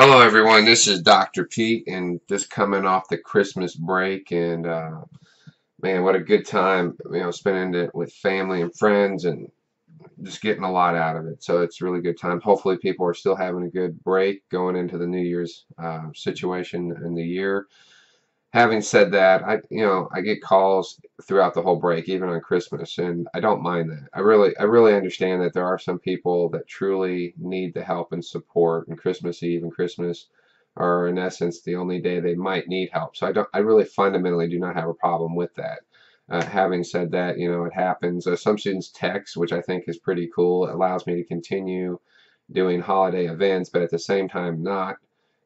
Hello, everyone. This is Dr. Pete, and just coming off the Christmas break, and uh, man, what a good time! You know, spending it with family and friends, and just getting a lot out of it. So it's really good time. Hopefully, people are still having a good break going into the New Year's uh, situation in the year having said that, I you know I get calls throughout the whole break, even on Christmas, and I don't mind that. I really I really understand that there are some people that truly need the help and support, and Christmas Eve and Christmas are in essence the only day they might need help. So I don't I really fundamentally do not have a problem with that. Uh, having said that, you know it happens. Uh, some students text, which I think is pretty cool. It allows me to continue doing holiday events, but at the same time not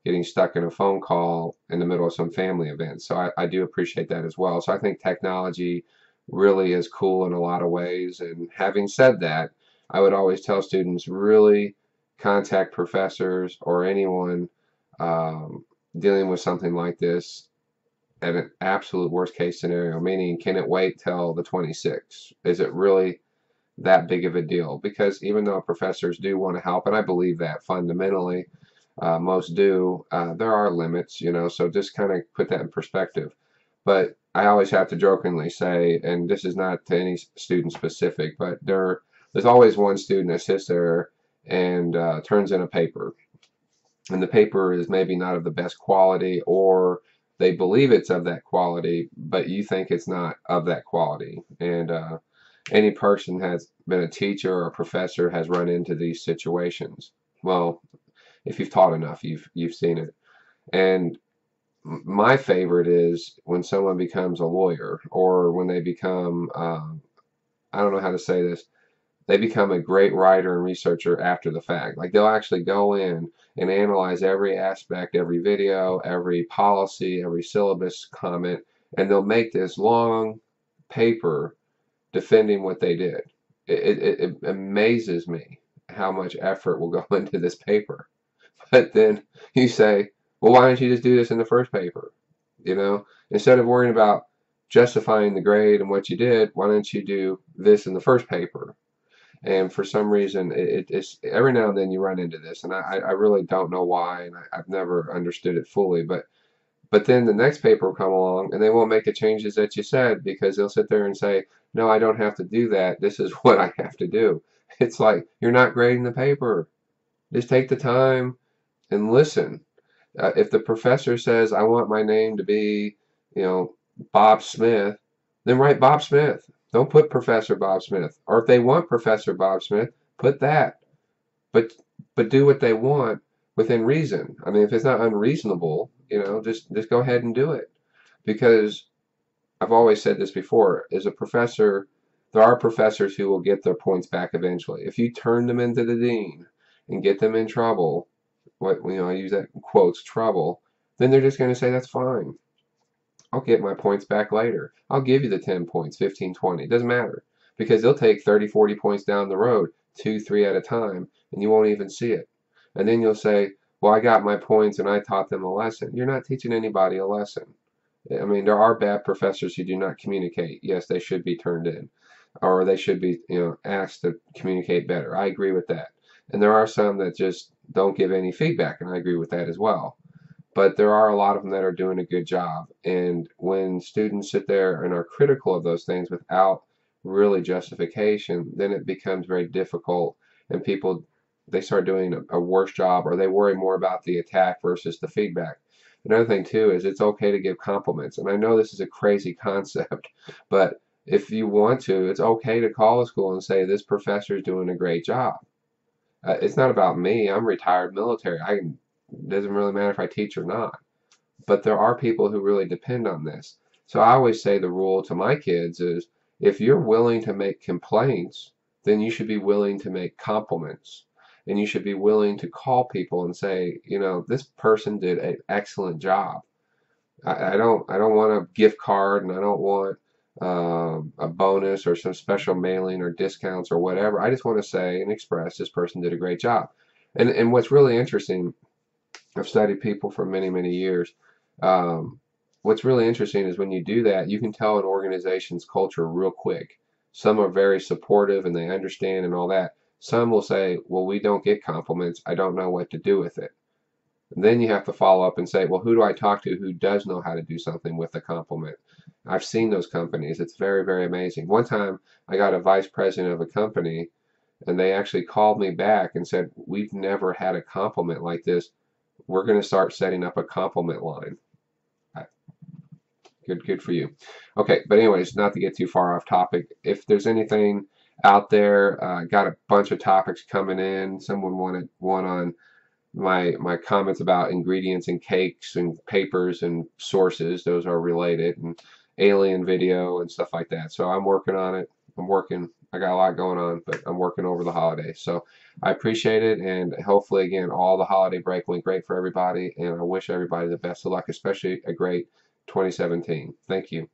getting stuck in a phone call in the middle of some family event. So I, I do appreciate that as well. So I think technology really is cool in a lot of ways. And having said that, I would always tell students really contact professors or anyone um, dealing with something like this at an absolute worst case scenario, meaning can it wait till the 26th? Is it really that big of a deal? Because even though professors do want to help, and I believe that fundamentally, uh, most do, uh, there are limits, you know, so just kind of put that in perspective. But I always have to jokingly say, and this is not to any student specific, but there, there's always one student that sits there and uh, turns in a paper. And the paper is maybe not of the best quality, or they believe it's of that quality, but you think it's not of that quality. And uh, any person has been a teacher or a professor has run into these situations. Well, if you've taught enough, you've you've seen it. And my favorite is when someone becomes a lawyer or when they become um, I don't know how to say this they become a great writer and researcher after the fact. Like they'll actually go in and analyze every aspect every video every policy every syllabus comment and they'll make this long paper defending what they did. It, it, it amazes me how much effort will go into this paper but then you say, well, why don't you just do this in the first paper? You know, instead of worrying about justifying the grade and what you did, why don't you do this in the first paper? And for some reason, it, it's every now and then you run into this, and I, I really don't know why, and I, have never understood it fully. But but then the next paper will come along, and they won't make the changes that you said because they'll sit there and say, "No, I don't have to do that. This is what I have to do." It's like you're not grading the paper. Just take the time and listen. Uh, if the professor says, I want my name to be, you know, Bob Smith, then write Bob Smith. Don't put Professor Bob Smith. Or if they want Professor Bob Smith, put that. But but do what they want within reason. I mean, if it's not unreasonable, you know, just just go ahead and do it. Because I've always said this before, as a professor, there are professors who will get their points back eventually. If you turn them into the dean and get them in trouble, what you know I use that quotes trouble, then they're just going to say that's fine. I'll get my points back later. I'll give you the 10 points, 15, 20. It doesn't matter because they'll take 30, 40 points down the road, two, three at a time, and you won't even see it. And then you'll say, well, I got my points and I taught them a lesson. You're not teaching anybody a lesson. I mean, there are bad professors who do not communicate. Yes, they should be turned in, or they should be, you know, asked to communicate better. I agree with that. And there are some that just don't give any feedback, and I agree with that as well. But there are a lot of them that are doing a good job. And when students sit there and are critical of those things without really justification, then it becomes very difficult, and people they start doing a, worse job, or they worry more about the attack versus the feedback. Another thing too is it's okay to give compliments, and I know this is a crazy concept, but if you want to, it's okay to call a school and say this professor is doing a great job. Uh, it's not about me. I'm retired military. I can, doesn't really matter if I teach or not. But there are people who really depend on this. So I always say the rule to my kids is if you're willing to make complaints, then you should be willing to make compliments. And you should be willing to call people and say, you know, this person did an excellent job. I, I don't I don't want a gift card and I don't want um, a bonus or some special mailing or discounts or whatever. I just want to say and express this person did a great job. And and what's really interesting, I've studied people for many many years. Um, what's really interesting is when you do that, you can tell an organization's culture real quick. Some are very supportive and they understand and all that. Some will say, "Well, we don't get compliments. I don't know what to do with it." Then you have to follow up and say, well, who do I talk to who does know how to do something with a compliment? I've seen those companies. It's very, very amazing. One time I got a vice president of a company and they actually called me back and said, we've never had a compliment like this. We're going to start setting up a compliment line. Good, good for you. Okay, but anyways, not to get too far off topic. If there's anything out there, uh, got a bunch of topics coming in. Someone wanted one on my my comments about ingredients and cakes and papers and sources. Those are related and alien video and stuff like that. So I'm working on it. I'm working. I got a lot going on, but I'm working over the holidays. So I appreciate it, and hopefully, again, all the holiday break went great for everybody, and I wish everybody the best of luck, especially a great 2017. Thank you.